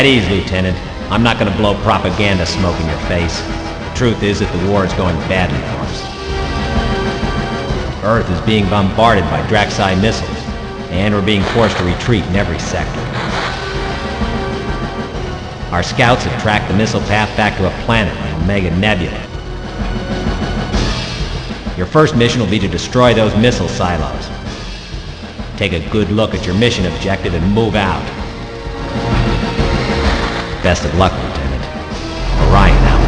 At ease, Lieutenant. I'm not gonna blow propaganda smoke in your face. The truth is that the war is going badly for us. Earth is being bombarded by Draxi missiles, and we're being forced to retreat in every sector. Our scouts have tracked the missile path back to a planet, in the Omega Nebula. Your first mission will be to destroy those missile silos. Take a good look at your mission objective and move out. Best of luck, Lieutenant. Orion out.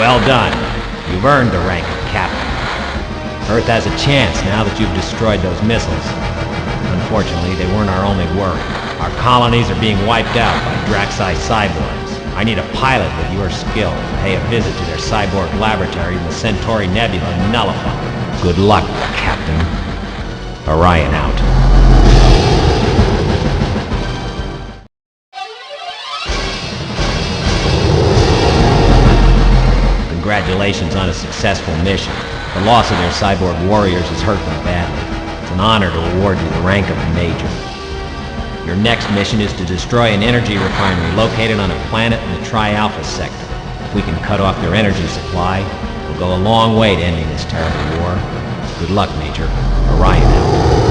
Well done. You've earned the rank of captain. Earth has a chance now that you've destroyed those missiles. Unfortunately, they weren't our only worry. Our colonies are being wiped out by Draxi cyborgs. I need a pilot with your skill to pay a visit to their cyborg laboratory in the Centauri Nebula and nullify. Good luck, Captain. Orion out. Congratulations on a successful mission. The loss of their cyborg warriors has hurt them badly. It's an honor to award you the rank of Major. Your next mission is to destroy an energy refinery located on a planet in the Tri-Alpha sector. If we can cut off their energy supply, we'll go a long way to ending this terrible war. Good luck, Major. Orion out.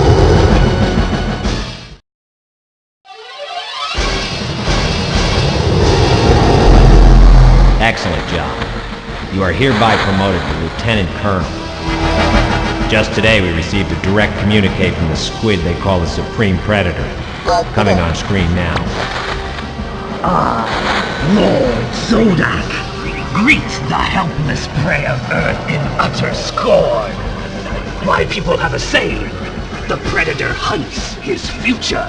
Excellent job. You are hereby promoted to Lieutenant Colonel. Just today we received a direct communique from the squid they call the Supreme Predator. Coming on screen now. Ah, Lord Zodak, greet the helpless prey of Earth in utter scorn. My people have a saying. The Predator hunts his future.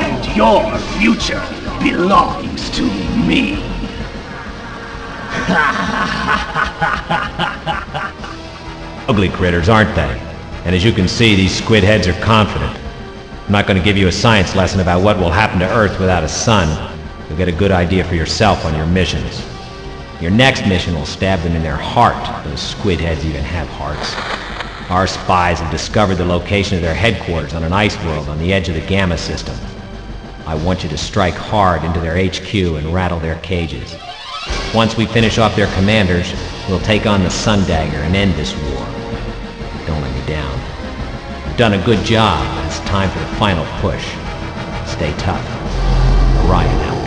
And your future belongs to me. Ugly critters, aren't they? And as you can see, these squid heads are confident. I'm not going to give you a science lesson about what will happen to Earth without a sun. You'll get a good idea for yourself on your missions. Your next mission will stab them in their heart. Those squid heads even have hearts. Our spies have discovered the location of their headquarters on an ice world on the edge of the Gamma system. I want you to strike hard into their HQ and rattle their cages. Once we finish off their commanders, we'll take on the Sun Dagger and end this war. Don't let me down. You've done a good job, time for the final push. Stay tough. Orion out.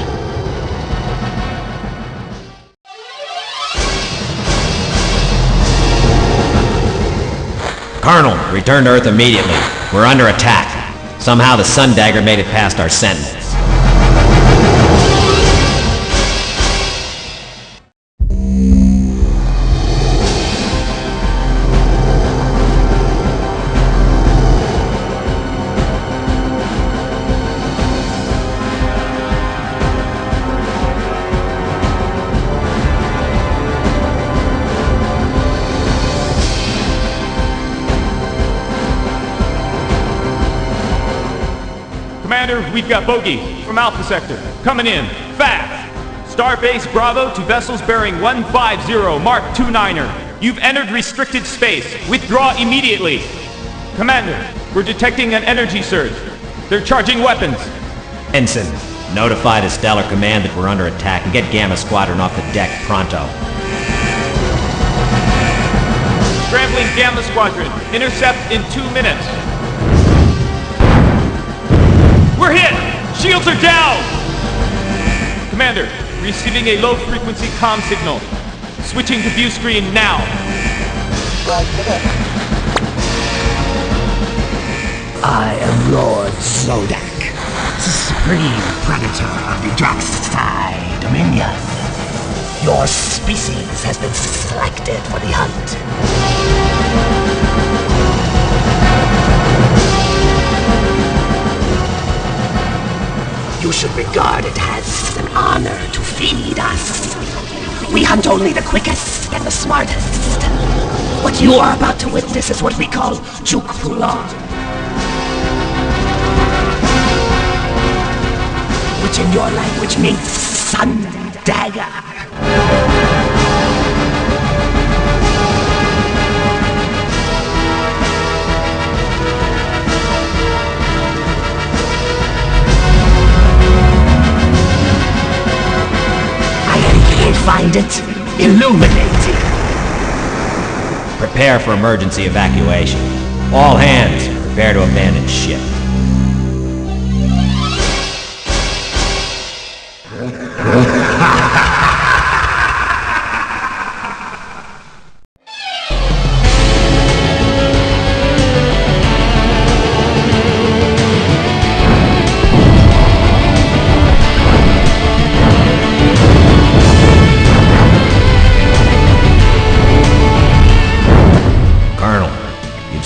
Colonel, return to Earth immediately. We're under attack. Somehow the Sun Dagger made it past our sentinels. Commander, we've got bogey from Alpha Sector. Coming in. Fast! Starbase Bravo to vessels bearing 150 Mark 29er. You've entered restricted space. Withdraw immediately. Commander, we're detecting an energy surge. They're charging weapons. Ensign, notify the Stellar Command that we're under attack and get Gamma Squadron off the deck pronto. Scrambling Gamma Squadron. Intercept in two minutes. We're hit! Shields are down! Commander, receiving a low-frequency comm signal. Switching to view screen now. I am Lord Zodak, supreme predator of the Draxi Dominion. Your species has been selected for the hunt. You should regard it as an honor to feed us. We hunt only the quickest and the smartest. What you are about to witness is what we call Juk Pulan. which in your language means sun dagger. Find it illuminating. Prepare for emergency evacuation. All hands, prepare to abandon ship.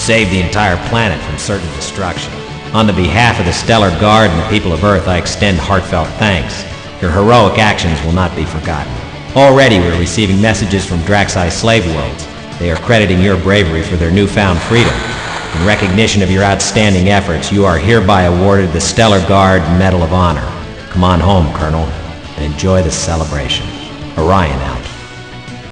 you've the entire planet from certain destruction. On the behalf of the Stellar Guard and the people of Earth, I extend heartfelt thanks. Your heroic actions will not be forgotten. Already we're receiving messages from Draxi slave worlds. They are crediting your bravery for their newfound freedom. In recognition of your outstanding efforts, you are hereby awarded the Stellar Guard Medal of Honor. Come on home, Colonel, and enjoy the celebration. Orion out.